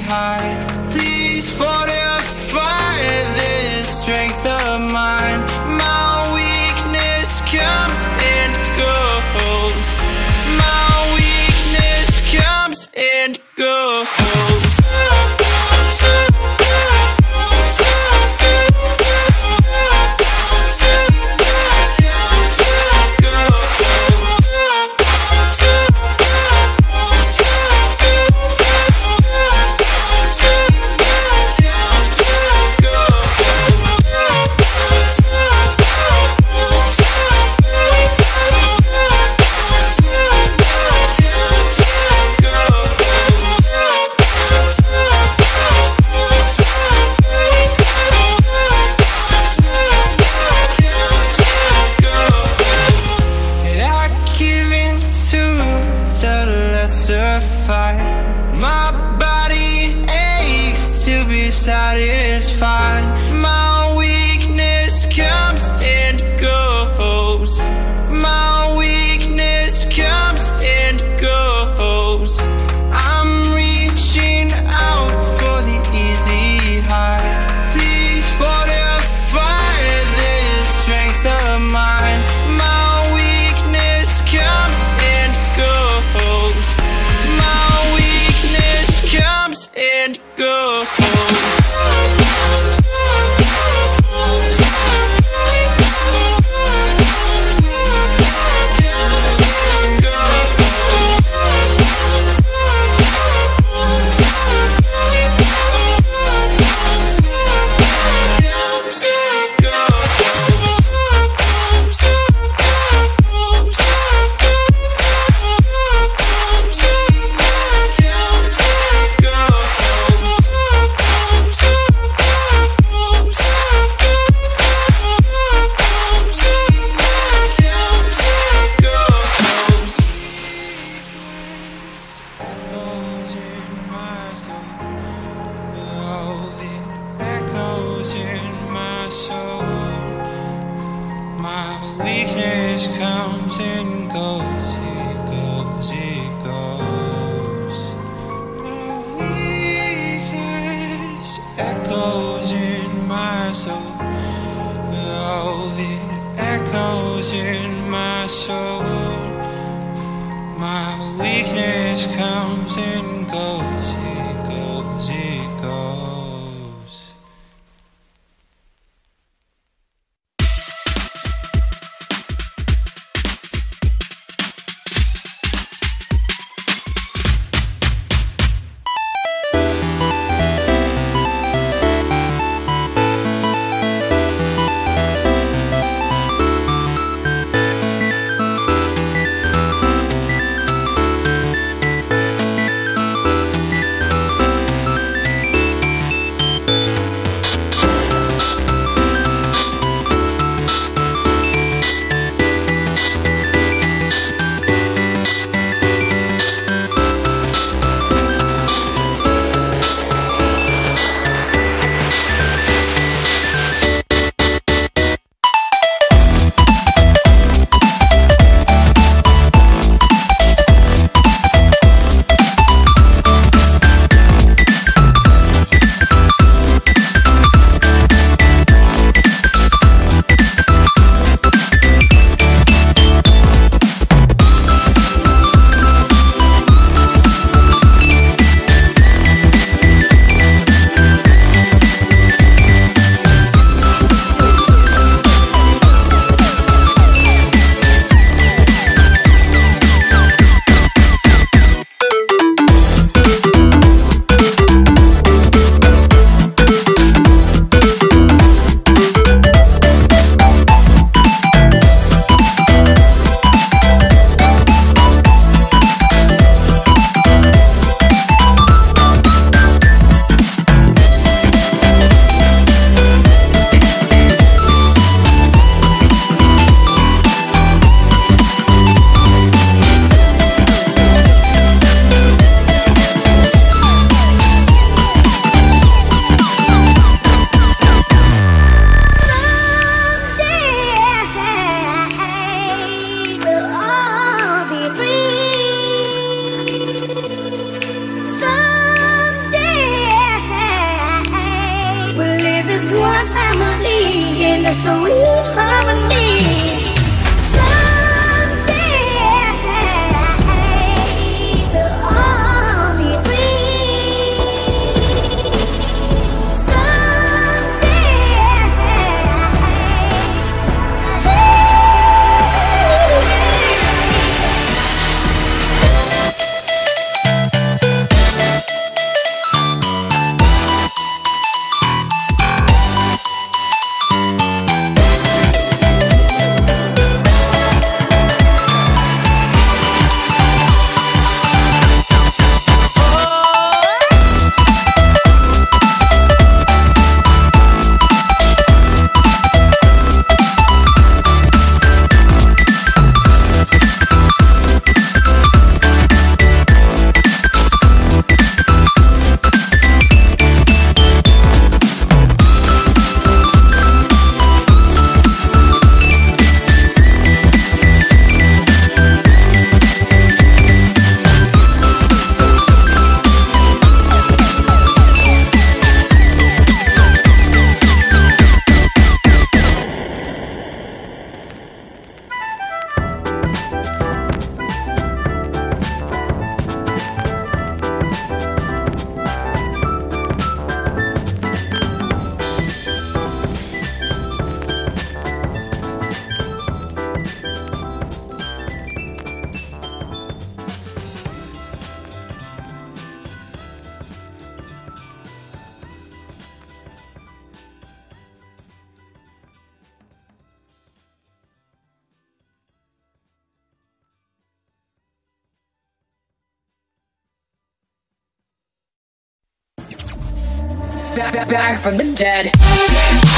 high. Please fall. Echoes in my soul. Oh, it echoes in my soul. My weakness comes and goes, back, from the dead.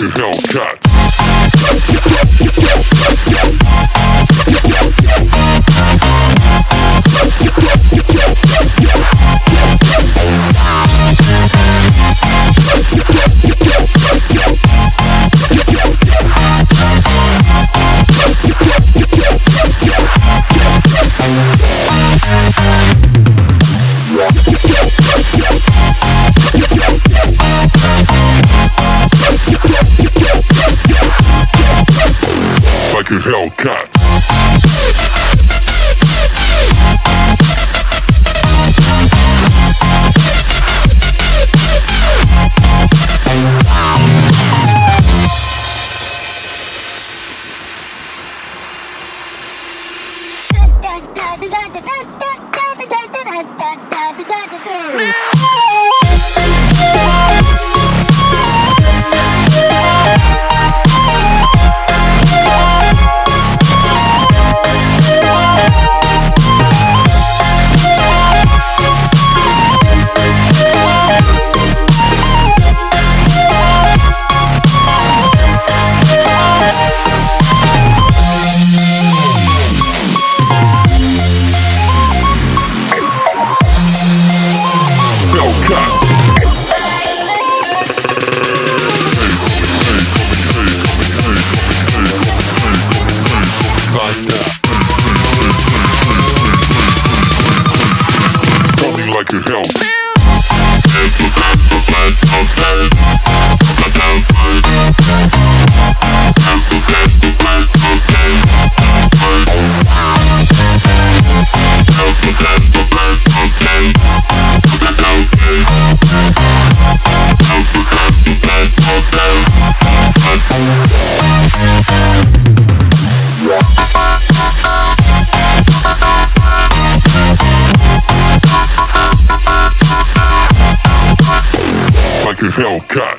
like a Hellcat. like a Hellcat. Like